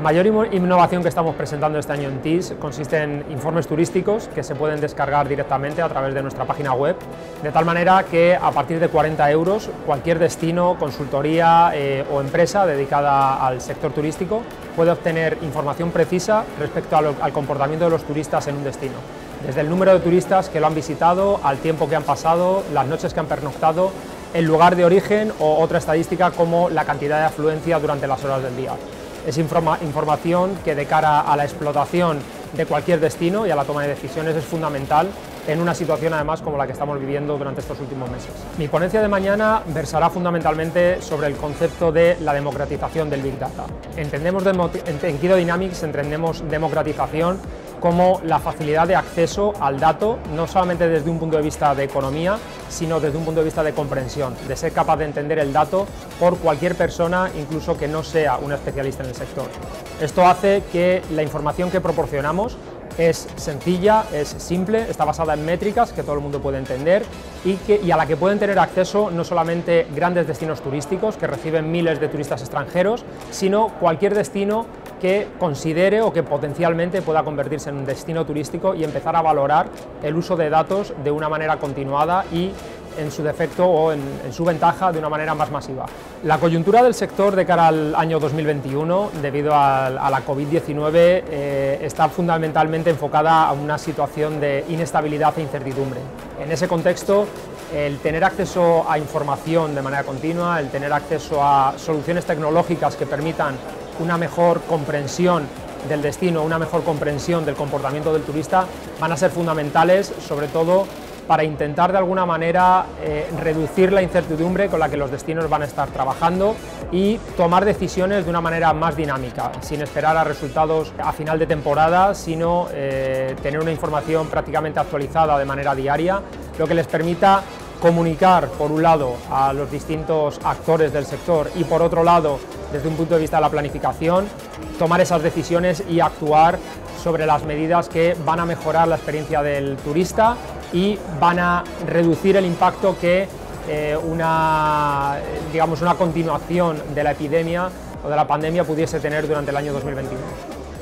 mayor innovación que estamos presentando este año en TIS consiste en informes turísticos que se pueden descargar directamente a través de nuestra página web, de tal manera que a partir de 40 euros cualquier destino, consultoría eh, o empresa dedicada al sector turístico puede obtener información precisa respecto al comportamiento de los turistas en un destino. Desde el número de turistas que lo han visitado, al tiempo que han pasado, las noches que han pernoctado, el lugar de origen o otra estadística como la cantidad de afluencia durante las horas del día. Es información que de cara a la explotación de cualquier destino y a la toma de decisiones es fundamental en una situación además como la que estamos viviendo durante estos últimos meses. Mi ponencia de mañana versará fundamentalmente sobre el concepto de la democratización del Big Data. Entendemos en Kido Dynamics entendemos democratización como la facilidad de acceso al dato, no solamente desde un punto de vista de economía, sino desde un punto de vista de comprensión, de ser capaz de entender el dato por cualquier persona, incluso que no sea un especialista en el sector. Esto hace que la información que proporcionamos es sencilla, es simple, está basada en métricas que todo el mundo puede entender y, que, y a la que pueden tener acceso no solamente grandes destinos turísticos que reciben miles de turistas extranjeros, sino cualquier destino que considere o que potencialmente pueda convertirse en un destino turístico y empezar a valorar el uso de datos de una manera continuada y en su defecto o en, su ventaja de una manera más masiva. La coyuntura del sector de cara al año 2021, debido a, la COVID-19, eh, está fundamentalmente enfocada a una situación de inestabilidad e incertidumbre. En ese contexto, el tener acceso a información de manera continua, el tener acceso a soluciones tecnológicas que permitan una mejor comprensión del destino, una mejor comprensión del comportamiento del turista, van a ser fundamentales, sobre todo para intentar de alguna manera eh, reducir la incertidumbre con la que los destinos van a estar trabajando y tomar decisiones de una manera más dinámica, sin esperar a resultados a final de temporada, sino eh, tener una información prácticamente actualizada de manera diaria, lo que les permita comunicar, por un lado, a los distintos actores del sector y, por otro lado, desde un punto de vista de la planificación, tomar esas decisiones y actuar sobre las medidas que van a mejorar la experiencia del turista y van a reducir el impacto que eh, una, digamos, una continuación de la epidemia o de la pandemia pudiese tener durante el año 2021.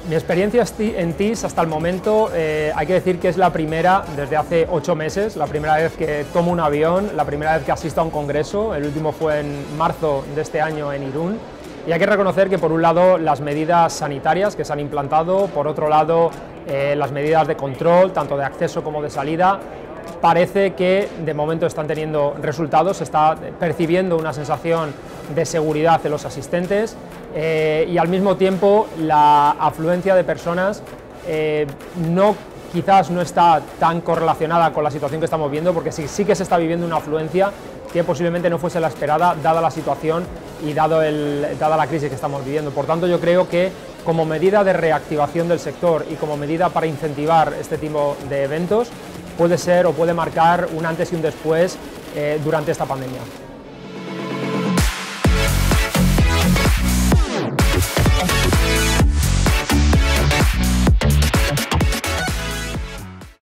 Mi experiencia en TIS hasta el momento eh, hay que decir que es la primera desde hace ocho meses, la primera vez que tomo un avión, la primera vez que asisto a un congreso, el último fue en marzo de este año en Irún y hay que reconocer que por un lado las medidas sanitarias que se han implantado, por otro lado eh, las medidas de control, tanto de acceso como de salida, parece que de momento están teniendo resultados, se está percibiendo una sensación de seguridad de los asistentes eh, y al mismo tiempo la afluencia de personas eh, no quizás no está tan correlacionada con la situación que estamos viendo, porque sí, sí que se está viviendo una afluencia que posiblemente no fuese la esperada, dada la situación y dado el, dada la crisis que estamos viviendo. Por tanto, yo creo que como medida de reactivación del sector y como medida para incentivar este tipo de eventos, puede ser o puede marcar un antes y un después eh, durante esta pandemia.